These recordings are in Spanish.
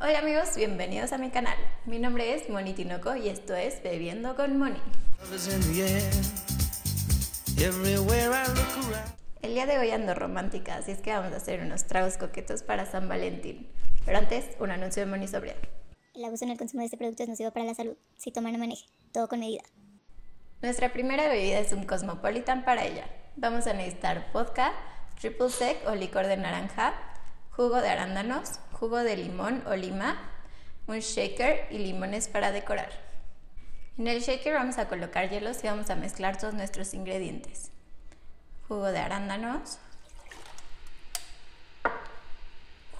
Hola amigos, bienvenidos a mi canal. Mi nombre es Moni Tinoco y esto es Bebiendo con Moni. El día de hoy ando romántica, así es que vamos a hacer unos tragos coquetos para San Valentín. Pero antes, un anuncio de Moni sobre. El abuso en el consumo de este producto es nocivo para la salud. Si toma, no maneje. Todo con medida. Nuestra primera bebida es un Cosmopolitan para ella. Vamos a necesitar vodka, triple sec o licor de naranja, jugo de arándanos, jugo de limón o lima, un shaker y limones para decorar. En el shaker vamos a colocar hielos y vamos a mezclar todos nuestros ingredientes. Jugo de arándanos,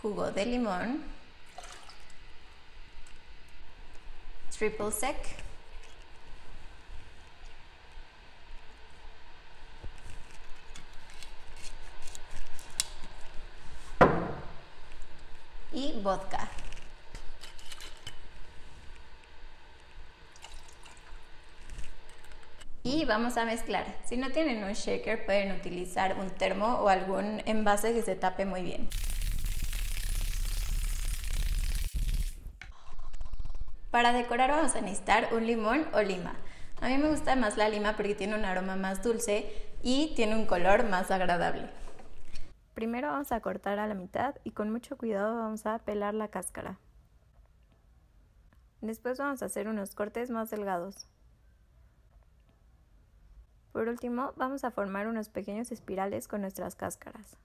jugo de limón, triple sec, y vodka. Y vamos a mezclar. Si no tienen un shaker pueden utilizar un termo o algún envase que se tape muy bien. Para decorar vamos a necesitar un limón o lima. A mí me gusta más la lima porque tiene un aroma más dulce y tiene un color más agradable. Primero vamos a cortar a la mitad y con mucho cuidado vamos a pelar la cáscara. Después vamos a hacer unos cortes más delgados. Por último, vamos a formar unos pequeños espirales con nuestras cáscaras.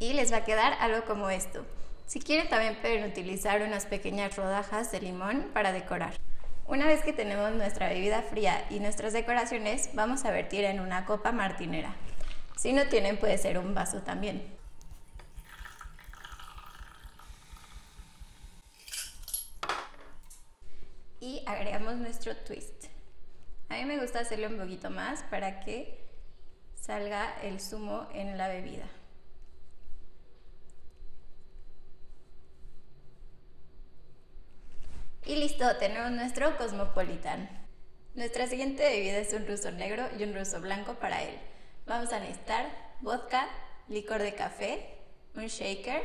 Y les va a quedar algo como esto. Si quieren también pueden utilizar unas pequeñas rodajas de limón para decorar. Una vez que tenemos nuestra bebida fría y nuestras decoraciones, vamos a vertir en una copa martinera. Si no tienen, puede ser un vaso también. Y agregamos nuestro twist. A mí me gusta hacerlo un poquito más para que salga el zumo en la bebida. Y listo, tenemos nuestro Cosmopolitan. Nuestra siguiente bebida es un ruso negro y un ruso blanco para él. Vamos a necesitar vodka, licor de café, un shaker,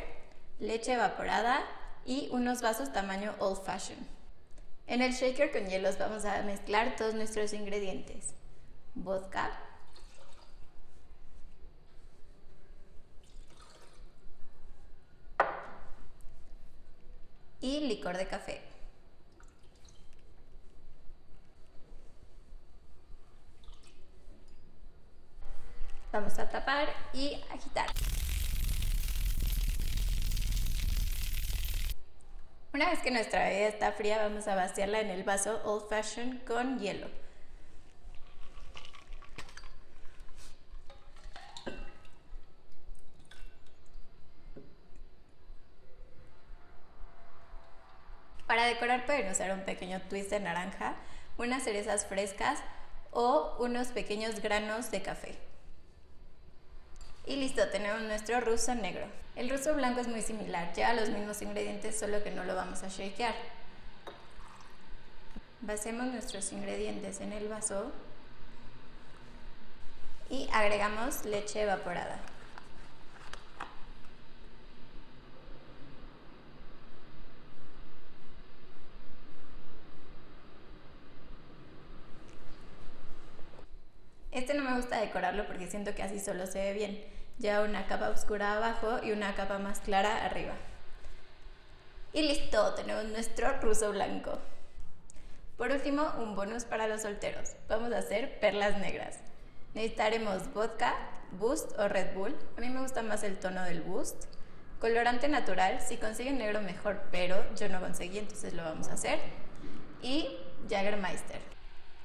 leche evaporada y unos vasos tamaño old fashion. En el shaker con hielos vamos a mezclar todos nuestros ingredientes. Vodka, y licor de café. Vamos a tapar y agitar. Una vez que nuestra bebida está fría, vamos a vaciarla en el vaso Old Fashion con hielo. Para decorar pueden usar un pequeño twist de naranja, unas cerezas frescas o unos pequeños granos de café. Y listo, tenemos nuestro ruso negro. El ruso blanco es muy similar, lleva los mismos ingredientes, solo que no lo vamos a shakear. Basemos nuestros ingredientes en el vaso y agregamos leche evaporada. Este no me gusta decorarlo porque siento que así solo se ve bien. Lleva una capa oscura abajo y una capa más clara arriba. Y listo, tenemos nuestro ruso blanco. Por último, un bonus para los solteros. Vamos a hacer perlas negras. Necesitaremos vodka, Boost o Red Bull. A mí me gusta más el tono del Boost. Colorante natural, si consiguen negro mejor, pero yo no conseguí, entonces lo vamos a hacer. Y Jagermeister.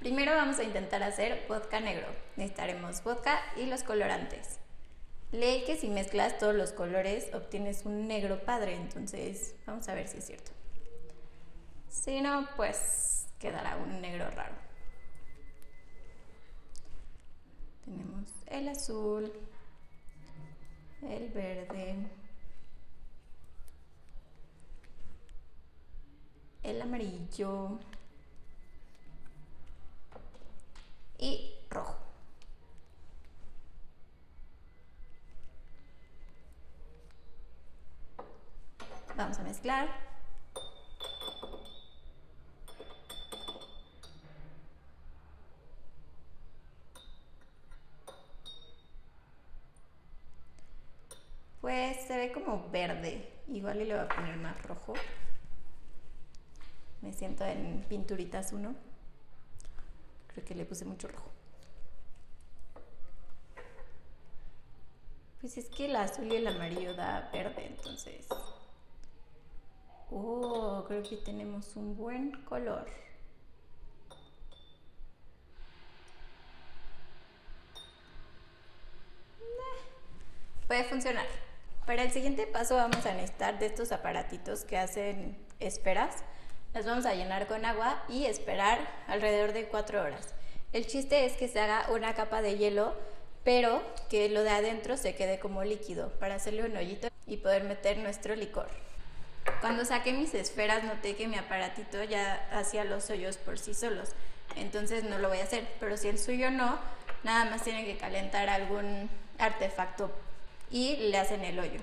Primero vamos a intentar hacer vodka negro. Necesitaremos vodka y los colorantes. Leí que si mezclas todos los colores obtienes un negro padre, entonces vamos a ver si es cierto. Si no, pues quedará un negro raro. Tenemos el azul, el verde, el amarillo, y rojo. Vamos a mezclar. Pues se ve como verde. Igual y le voy a poner más rojo. Me siento en pinturitas 1. Creo que le puse mucho rojo. Pues es que el azul y el amarillo da verde, entonces. Oh, creo que tenemos un buen color. Puede funcionar. Para el siguiente paso vamos a necesitar de estos aparatitos que hacen esferas. Las vamos a llenar con agua y esperar alrededor de 4 horas. El chiste es que se haga una capa de hielo, pero que lo de adentro se quede como líquido para hacerle un hoyito y poder meter nuestro licor. Cuando saqué mis esferas noté que mi aparatito ya hacía los hoyos por sí solos, entonces no lo voy a hacer, pero si el suyo no, nada más tiene que calentar algún artefacto y le hacen el hoyo.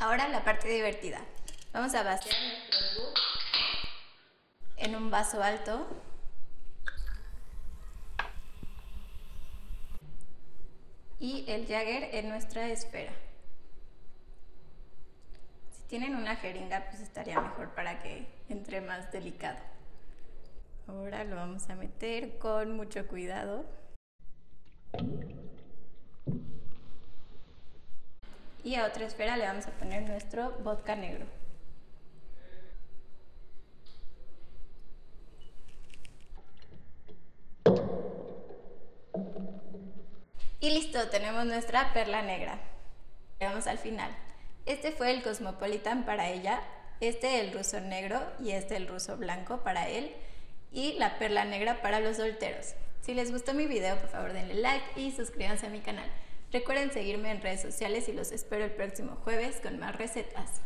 Ahora la parte divertida. Vamos a vaciar nuestro en un vaso alto. Y el Jagger en nuestra esfera. Tienen una jeringa, pues estaría mejor para que entre más delicado. Ahora lo vamos a meter con mucho cuidado. Y a otra esfera le vamos a poner nuestro vodka negro. Y listo, tenemos nuestra perla negra. Llegamos al final. Este fue el Cosmopolitan para ella, este el ruso negro y este el ruso blanco para él y la perla negra para los solteros. Si les gustó mi video, por favor denle like y suscríbanse a mi canal. Recuerden seguirme en redes sociales y los espero el próximo jueves con más recetas.